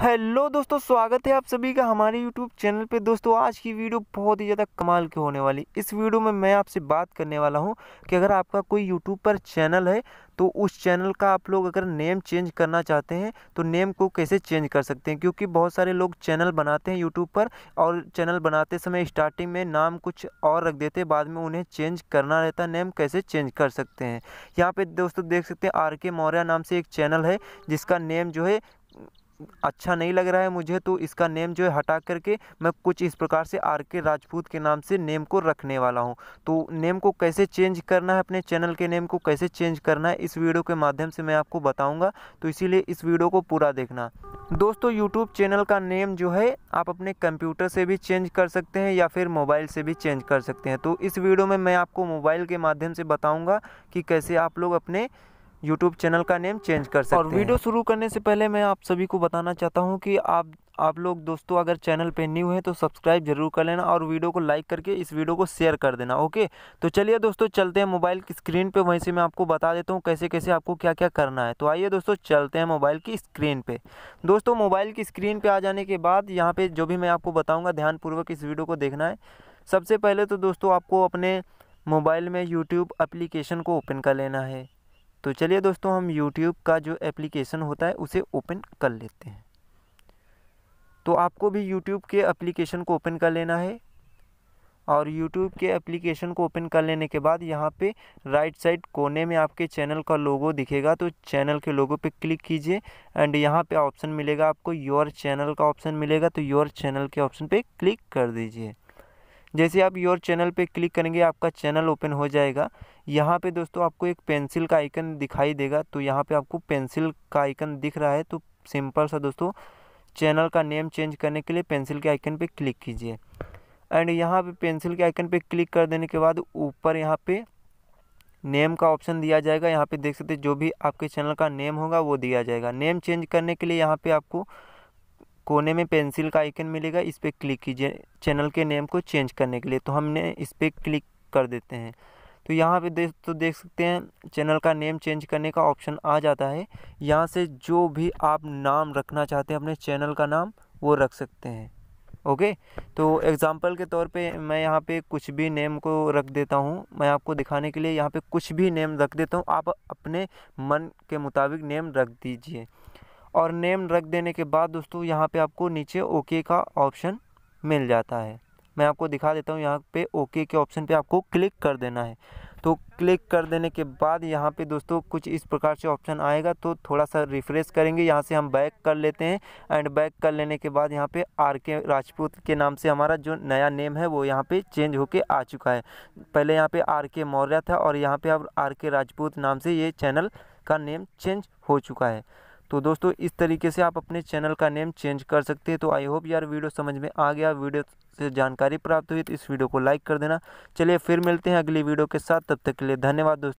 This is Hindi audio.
हेलो दोस्तों, स्वागत है आप सभी का हमारे यूट्यूब चैनल पे। दोस्तों, आज की वीडियो बहुत ही ज़्यादा कमाल की होने वाली। इस वीडियो में मैं आपसे बात करने वाला हूँ कि अगर आपका कोई यूट्यूब पर चैनल है तो उस चैनल का आप लोग अगर नेम चेंज करना चाहते हैं तो नेम को कैसे चेंज कर सकते हैं? क्योंकि बहुत सारे लोग चैनल बनाते हैं यूट्यूब पर और चैनल बनाते समय स्टार्टिंग में नाम कुछ और रख देते हैं, बाद में उन्हें चेंज करना रहता है। नेम कैसे चेंज कर सकते हैं? यहाँ पे दोस्तों, देख सकते हैं आर के मौर्य नाम से एक चैनल है, जिसका नेम जो है अच्छा नहीं लग रहा है मुझे तो इसका नेम जो है हटा करके मैं कुछ इस प्रकार से आर के राजपूत के नाम से नेम को रखने वाला हूँ। तो नेम को कैसे चेंज करना है, अपने चैनल के नेम को कैसे चेंज करना है, इस वीडियो के माध्यम से मैं आपको बताऊँगा। तो इसीलिए इस वीडियो को पूरा देखना। दोस्तों यूट्यूब चैनल का नेम जो है, आप अपने कंप्यूटर से भी चेंज कर सकते हैं या फिर मोबाइल से भी चेंज कर सकते हैं। तो इस वीडियो में मैं आपको मोबाइल के माध्यम से बताऊँगा कि कैसे आप लोग अपने यूट्यूब चैनल का नेम चेंज कर सकते हैं। और वीडियो शुरू करने से पहले मैं आप सभी को बताना चाहता हूँ कि आप आप लोग दोस्तों अगर चैनल पे न्यू हैं तो सब्सक्राइब ज़रूर कर लेना और वीडियो को लाइक करके इस वीडियो को शेयर कर देना ओके तो चलिए दोस्तों चलते हैं मोबाइल की स्क्रीन पे। वहीं से मैं आपको बता देता हूँ कैसे कैसे आपको क्या क्या करना है। तो आइए दोस्तों चलते हैं मोबाइल की स्क्रीन पर दोस्तों मोबाइल की स्क्रीन पर आ जाने के बाद यहाँ पर जो भी मैं आपको बताऊँगा ध्यानपूर्वक इस वीडियो को देखना है। सबसे पहले तो दोस्तों आपको अपने मोबाइल में यूट्यूब अप्लीकेशन को ओपन कर लेना है। तो चलिए दोस्तों, हम यूट्यूब का जो एप्लीकेशन होता है, उसे ओपन कर लेते हैं। तो आपको भी यूट्यूब के एप्लीकेशन को ओपन कर लेना है और यूट्यूब के एप्लीकेशन को ओपन कर लेने के बाद यहाँ पे राइट साइड कोने में आपके चैनल का लोगो दिखेगा। तो चैनल के लोगो पे क्लिक कीजिए एंड यहाँ पे ऑप्शन मिलेगा आपको योर चैनल का ऑप्शन मिलेगा। तो योर चैनल के ऑप्शन पे क्लिक कर दीजिए। जैसे आप योर चैनल पे क्लिक करेंगे, आपका चैनल ओपन हो जाएगा। यहाँ पे दोस्तों आपको एक पेंसिल का आइकन दिखाई देगा। तो यहाँ पे आपको पेंसिल का आइकन दिख रहा है। तो सिंपल सा दोस्तों चैनल का नेम चेंज करने के लिए पेंसिल के आइकन पे क्लिक कीजिए। एंड यहाँ पे पेंसिल के आइकन पे क्लिक कर देने के बाद ऊपर यहाँ पे नेम का ऑप्शन दिया जाएगा। यहाँ पे देख सकते जो भी आपके चैनल का नेम होगा, वो दिया जाएगा। नेम चेंज करने के लिए यहाँ पे आपको कोने में पेंसिल का आइकन मिलेगा, इस पर क्लिक कीजिए। चैनल के नेम को चेंज करने के लिए तो हमने इस पर क्लिक कर देते हैं। तो यहाँ पे देख तो देख सकते हैं, चैनल का नेम चेंज करने का ऑप्शन आ जाता है। यहाँ से जो भी आप नाम रखना चाहते हैं, अपने चैनल का नाम, वो रख सकते हैं। ओके? तो एग्ज़ाम्पल के तौर पे मैं यहाँ पे कुछ भी नेम को रख देता हूँ। मैं आपको दिखाने के लिए यहाँ पे कुछ भी नेम रख देता हूँ। आप अपने मन के मुताबिक नेम रख दीजिए। और नेम रख देने के बाद दोस्तों यहाँ पे आपको नीचे ओके का ऑप्शन मिल जाता है। मैं आपको दिखा देता हूँ यहाँ पे ओके के ऑप्शन पे आपको क्लिक कर देना है। तो क्लिक कर देने के बाद यहाँ पे दोस्तों कुछ इस प्रकार से ऑप्शन आएगा। तो थोड़ा सा रिफ़्रेश करेंगे। यहाँ से हम बैक कर लेते हैं एंड बैक कर लेने के बाद यहाँ पे आर के राजपूत के नाम से हमारा जो नया नेम है वो यहाँ पे चेंज होके आ चुका है। पहले यहाँ पे आर के मौर्य था और यहाँ पे अब आर के राजपूत नाम से ये चैनल का नेम चेंज हो चुका है। तो दोस्तों, इस तरीके से आप अपने चैनल का नेम चेंज कर सकते हैं। तो आई होप यार वीडियो समझ में आ गया। वीडियो से जानकारी प्राप्त हुई तो इस वीडियो को लाइक कर देना। चलिए, फिर मिलते हैं अगली वीडियो के साथ। तब तक के लिए धन्यवाद दोस्तों।